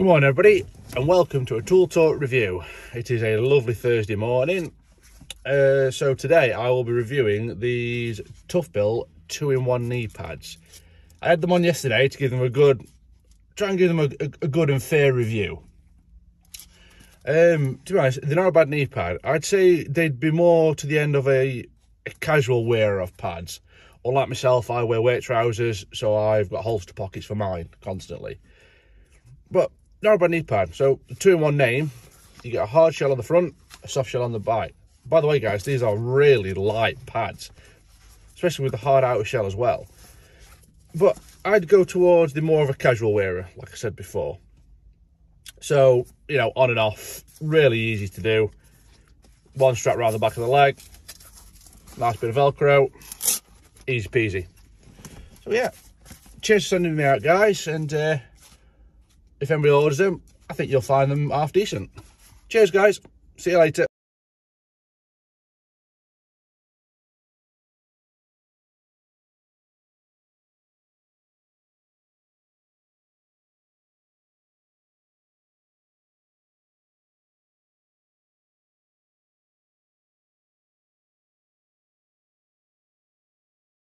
Good morning everybody and welcome to a Tool Talk review. It is a lovely Thursday morning. Uh, so today I will be reviewing these ToughBuilt two-in-one knee pads. I had them on yesterday to give them a good, try and give them a, a, a good and fair review. Um, to be honest, they're not a bad knee pad. I'd say they'd be more to the end of a, a casual wearer of pads. Unlike myself, I wear weight trousers, so I've got holster pockets for mine constantly. Narrowband knee pad. So two-in-one name. You get a hard shell on the front, a soft shell on the back. By the way, guys, these are really light pads, especially with the hard outer shell as well. But I'd go towards the more of a casual wearer, like I said before. So, you know, on and off, really easy to do. One strap around the back of the leg, nice bit of Velcro, easy peasy. So yeah, cheers for sending me out, guys, and uh, if anybody orders them, I think you'll find them half decent. Cheers, guys. See you later.